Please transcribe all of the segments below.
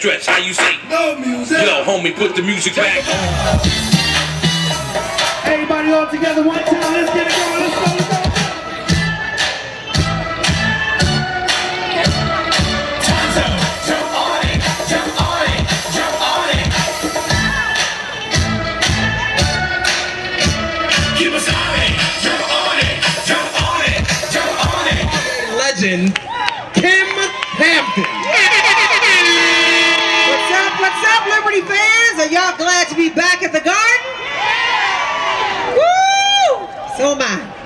stretch. How you say? No music. Yo, homie, put the music back. Everybody all together one time. Let's get it going. Let's go. Let's go. Keep up, Liberty fans? Are y'all glad to be back at the garden? Yeah! Woo! So am I.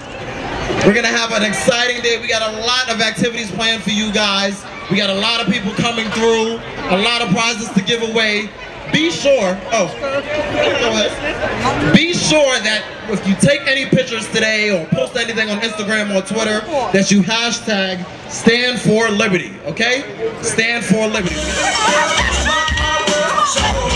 We're gonna have an exciting day. We got a lot of activities planned for you guys. We got a lot of people coming through, a lot of prizes to give away. Be sure, oh. Be sure that if you take any pictures today or post anything on Instagram or Twitter, that you hashtag stand for liberty, okay? Stand for liberty show.